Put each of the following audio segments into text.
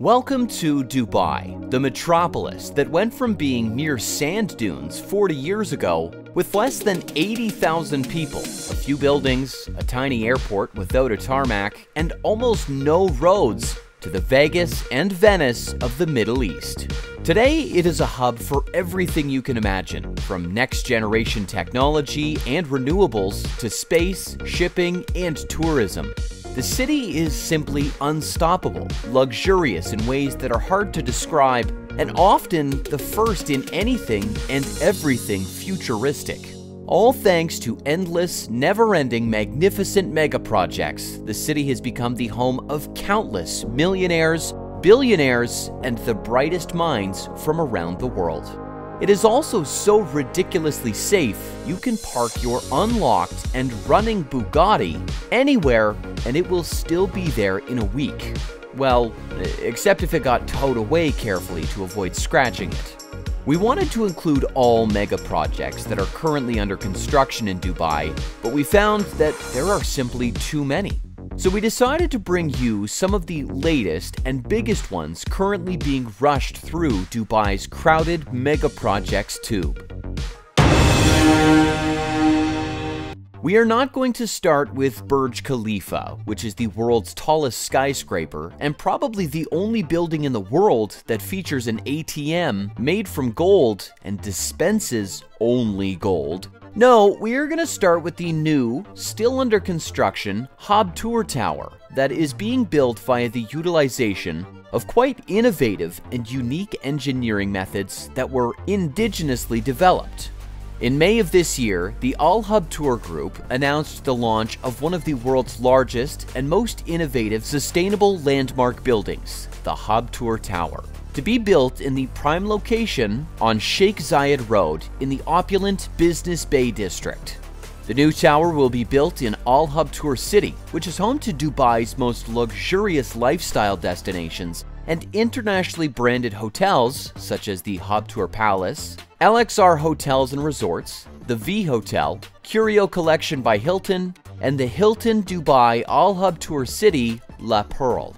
Welcome to Dubai, the metropolis that went from being mere sand dunes 40 years ago with less than 80,000 people, a few buildings, a tiny airport without a tarmac, and almost no roads to the Vegas and Venice of the Middle East. Today, it is a hub for everything you can imagine, from next generation technology and renewables to space, shipping, and tourism. The city is simply unstoppable, luxurious in ways that are hard to describe, and often the first in anything and everything futuristic. All thanks to endless, never ending, magnificent mega projects, the city has become the home of countless millionaires, billionaires, and the brightest minds from around the world. It is also so ridiculously safe, you can park your unlocked and running Bugatti anywhere and it will still be there in a week. Well, except if it got towed away carefully to avoid scratching it. We wanted to include all mega projects that are currently under construction in Dubai, but we found that there are simply too many. So we decided to bring you some of the latest and biggest ones currently being rushed through Dubai's crowded mega projects tube. We are not going to start with Burj Khalifa, which is the world's tallest skyscraper and probably the only building in the world that features an ATM made from gold and dispenses only gold. No, we are going to start with the new, still under construction, Habtoor Tower that is being built via the utilization of quite innovative and unique engineering methods that were indigenously developed. In May of this year, the All Al Habtoor Group announced the launch of one of the world's largest and most innovative sustainable landmark buildings, the Habtoor Tower to be built in the prime location on Sheikh Zayed Road in the opulent Business Bay District. The new tower will be built in Al Habtoor City, which is home to Dubai's most luxurious lifestyle destinations and internationally branded hotels such as the Habtoor Palace, LXR Hotels and Resorts, the V Hotel, Curio Collection by Hilton, and the Hilton Dubai Al Habtoor City La Perle.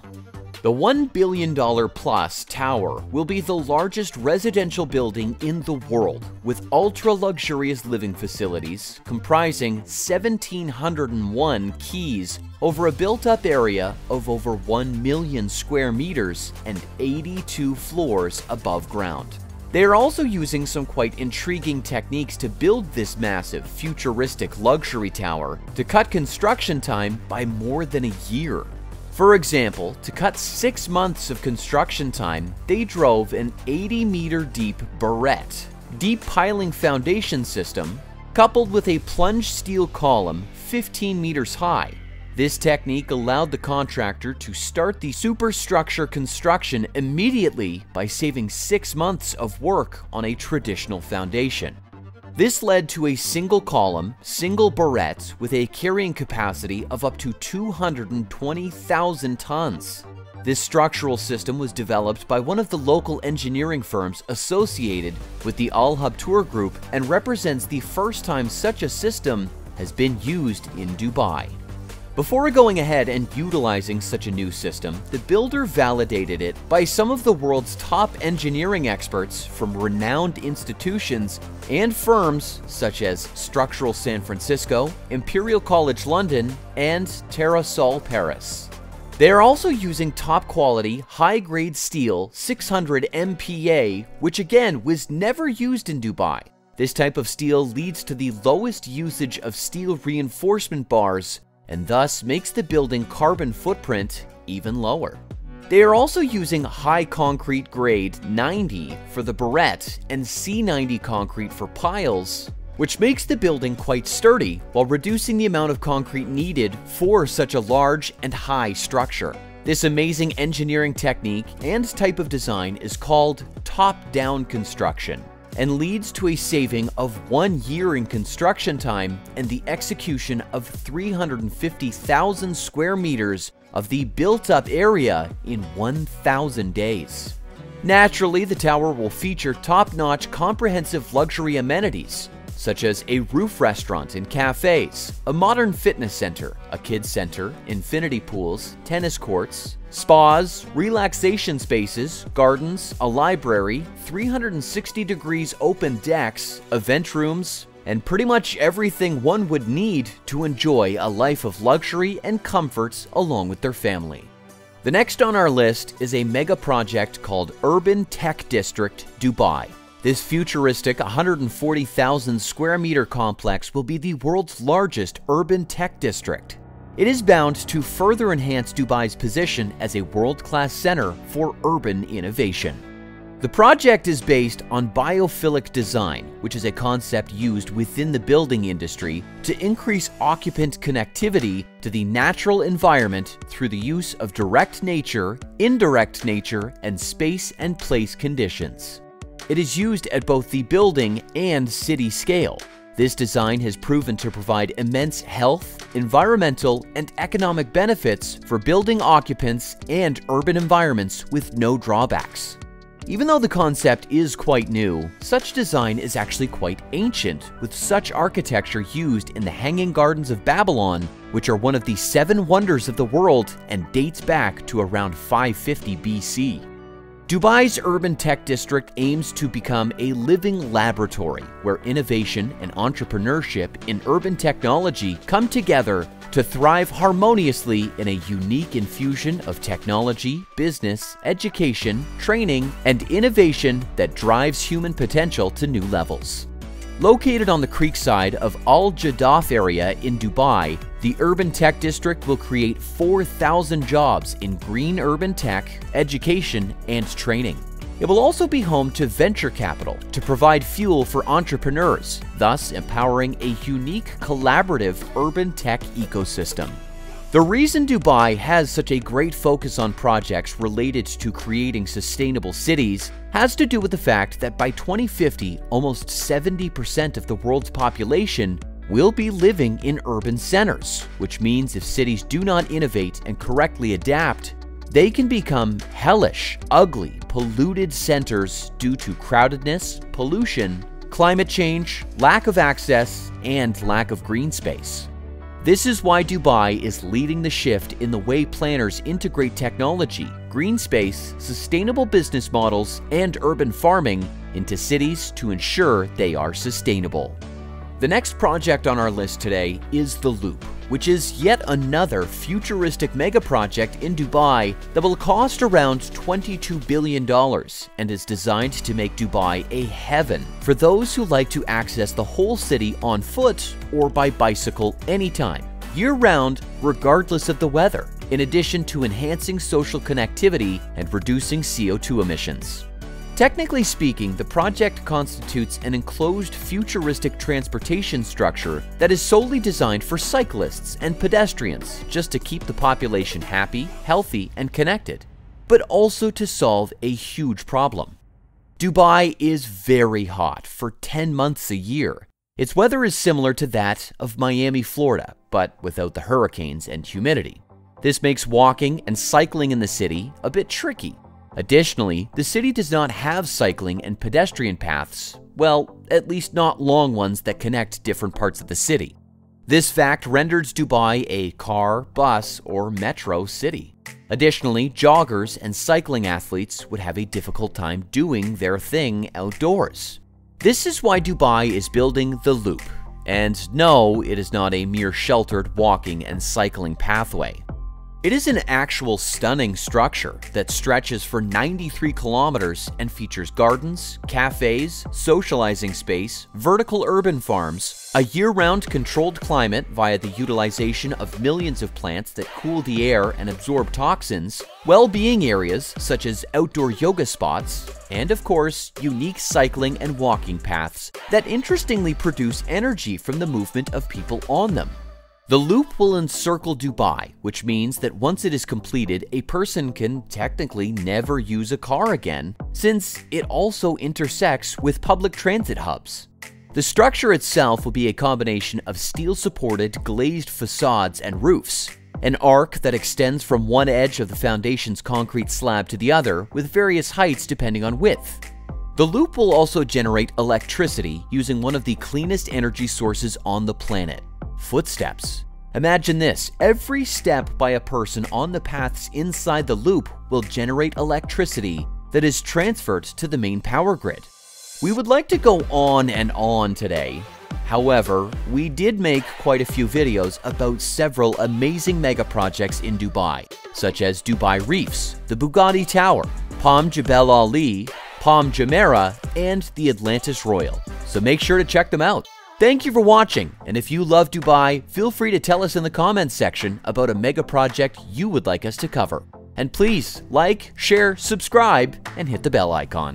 The $1 billion plus tower will be the largest residential building in the world, with ultra luxurious living facilities comprising 1,701 keys over a built up area of over 1 million square meters and 82 floors above ground. They are also using some quite intriguing techniques to build this massive, futuristic luxury tower to cut construction time by more than a year. For example, to cut six months of construction time, they drove an 80 meter deep barrette, deep piling foundation system, coupled with a plunge steel column 15 meters high. This technique allowed the contractor to start the superstructure construction immediately by saving six months of work on a traditional foundation. This led to a single column, single barrette with a carrying capacity of up to 220,000 tons. This structural system was developed by one of the local engineering firms associated with the Al Habtoor Group and represents the first time such a system has been used in Dubai. Before going ahead and utilizing such a new system, the builder validated it by some of the world's top engineering experts from renowned institutions and firms such as Structural San Francisco, Imperial College London, and TerraSol Paris. They are also using top quality, high grade steel 600 MPa, which again was never used in Dubai. This type of steel leads to the lowest usage of steel reinforcement bars and thus makes the building carbon footprint even lower. They are also using high concrete grade 90 for the barrette and C90 concrete for piles, which makes the building quite sturdy while reducing the amount of concrete needed for such a large and high structure. This amazing engineering technique and type of design is called top-down construction and leads to a saving of one year in construction time and the execution of 350,000 square meters of the built up area in 1,000 days. Naturally, the tower will feature top notch comprehensive luxury amenities, such as a roof restaurant and cafes, a modern fitness center, a kids center, infinity pools, tennis courts, spas, relaxation spaces, gardens, a library, 360 degrees open decks, event rooms, and pretty much everything one would need to enjoy a life of luxury and comforts along with their family. The next on our list is a mega project called Urban Tech District Dubai. This futuristic 140,000 square meter complex will be the world's largest urban tech district. It is bound to further enhance Dubai's position as a world class center for urban innovation. The project is based on biophilic design, which is a concept used within the building industry to increase occupant connectivity to the natural environment through the use of direct nature, indirect nature, and space and place conditions. It is used at both the building and city scale. This design has proven to provide immense health, environmental, and economic benefits for building occupants and urban environments with no drawbacks. Even though the concept is quite new, such design is actually quite ancient, with such architecture used in the Hanging Gardens of Babylon, which are one of the seven wonders of the world and dates back to around 550 BC. Dubai's urban tech district aims to become a living laboratory where innovation and entrepreneurship in urban technology come together to thrive harmoniously in a unique infusion of technology, business, education, training, and innovation that drives human potential to new levels. Located on the creek side of Al Jadaf area in Dubai, the Urban Tech District will create 4,000 jobs in green urban tech, education, and training. It will also be home to venture capital to provide fuel for entrepreneurs, thus empowering a unique collaborative urban tech ecosystem. The reason Dubai has such a great focus on projects related to creating sustainable cities has to do with the fact that by 2050, almost 70% of the world's population will be living in urban centers, which means if cities do not innovate and correctly adapt, they can become hellish, ugly, polluted centers due to crowdedness, pollution, climate change, lack of access, and lack of green space. This is why Dubai is leading the shift in the way planners integrate technology, green space, sustainable business models, and urban farming into cities to ensure they are sustainable. The next project on our list today is The Loop, which is yet another futuristic mega project in Dubai that will cost around $22 billion and is designed to make Dubai a heaven for those who like to access the whole city on foot or by bicycle anytime, year round, regardless of the weather, in addition to enhancing social connectivity and reducing CO2 emissions. Technically speaking, the project constitutes an enclosed futuristic transportation structure that is solely designed for cyclists and pedestrians just to keep the population happy, healthy, and connected, but also to solve a huge problem. Dubai is very hot for 10 months a year. Its weather is similar to that of Miami, Florida, but without the hurricanes and humidity. This makes walking and cycling in the city a bit tricky Additionally, the city does not have cycling and pedestrian paths, well, at least not long ones that connect different parts of the city. This fact renders Dubai a car, bus, or metro city. Additionally, joggers and cycling athletes would have a difficult time doing their thing outdoors. This is why Dubai is building the Loop. And no, it is not a mere sheltered walking and cycling pathway. It is an actual stunning structure that stretches for 93 kilometers and features gardens, cafes, socializing space, vertical urban farms, a year-round controlled climate via the utilization of millions of plants that cool the air and absorb toxins, well-being areas such as outdoor yoga spots, and of course, unique cycling and walking paths that interestingly produce energy from the movement of people on them. The loop will encircle Dubai, which means that once it is completed, a person can technically never use a car again, since it also intersects with public transit hubs. The structure itself will be a combination of steel-supported glazed facades and roofs, an arc that extends from one edge of the foundation's concrete slab to the other with various heights depending on width. The loop will also generate electricity using one of the cleanest energy sources on the planet footsteps. Imagine this every step by a person on the paths inside the loop will generate electricity that is transferred to the main power grid. We would like to go on and on today. However, we did make quite a few videos about several amazing mega projects in Dubai, such as Dubai Reefs, the Bugatti Tower, Palm Jebel Ali, Palm Jumeirah, and the Atlantis Royal. So make sure to check them out. Thank you for watching, and if you love Dubai, feel free to tell us in the comments section about a mega project you would like us to cover. And please like, share, subscribe, and hit the bell icon.